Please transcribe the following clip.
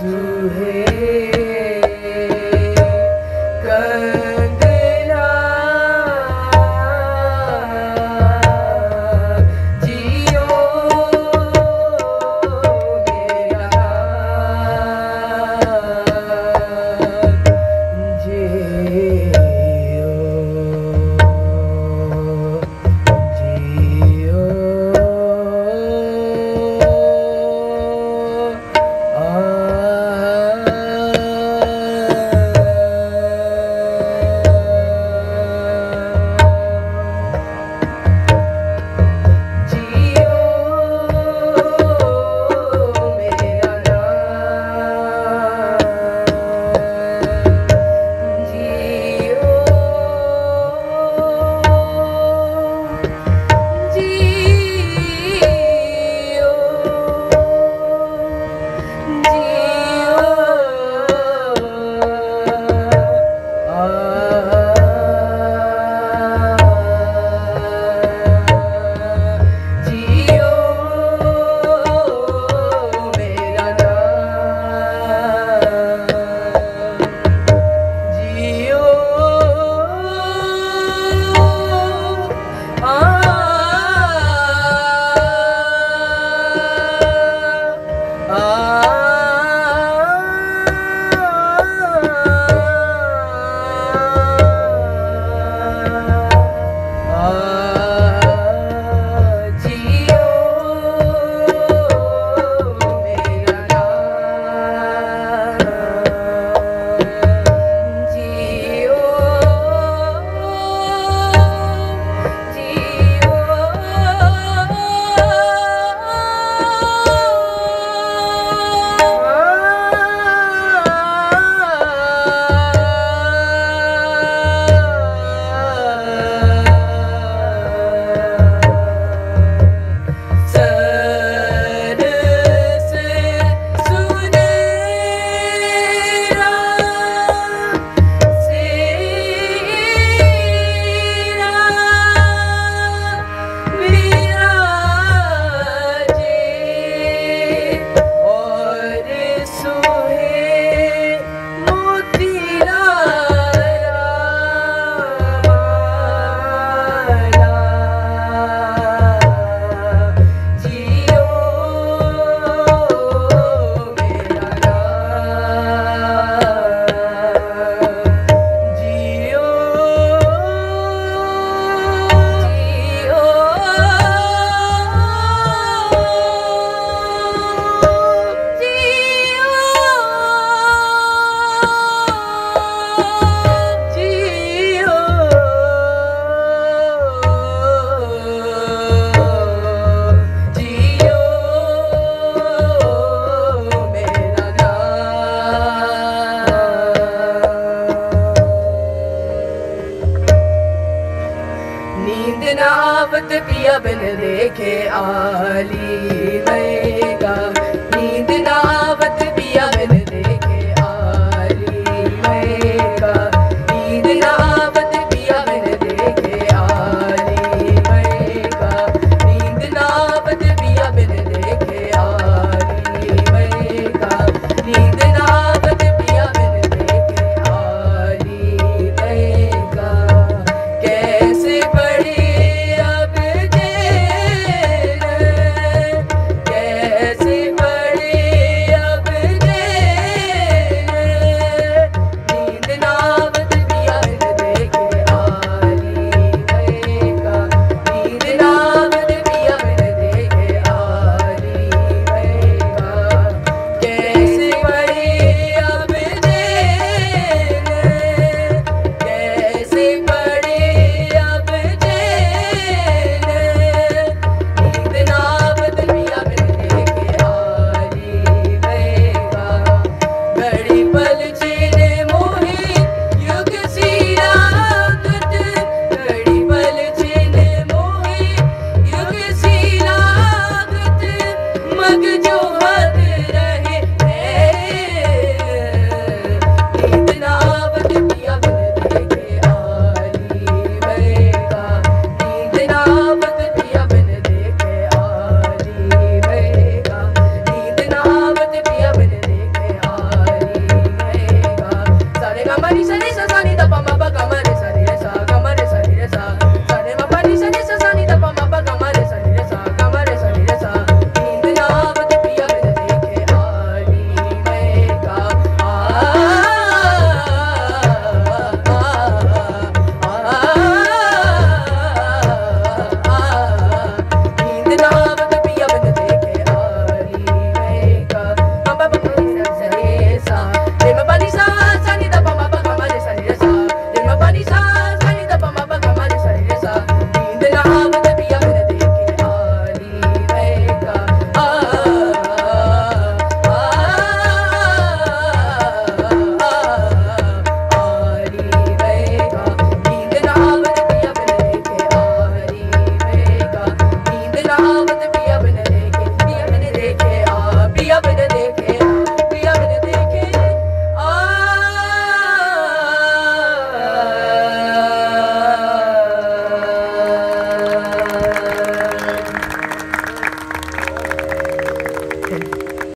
to him. नींद नावत पिया बिन देखे आली गएगा जग जो